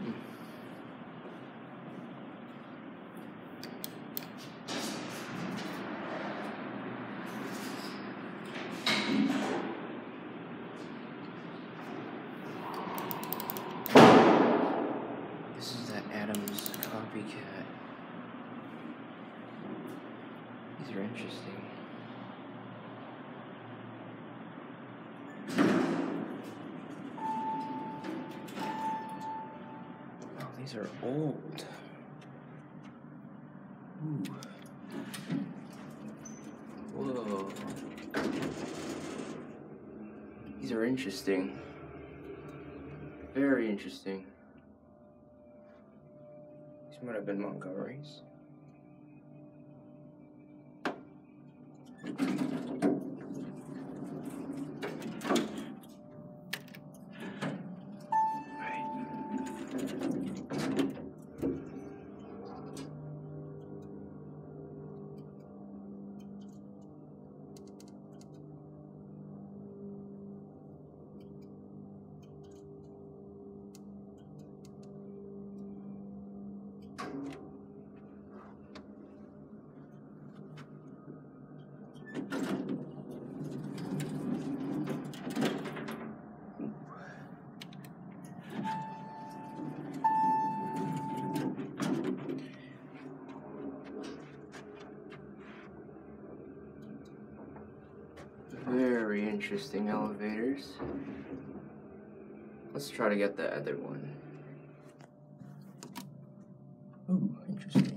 Mm. This is that Adams copycat. These are interesting. These are old. Ooh. Whoa. These are interesting. Very interesting. These might have been Montgomery's. Right. very interesting elevators. Let's try to get the other one. Ooh, interesting.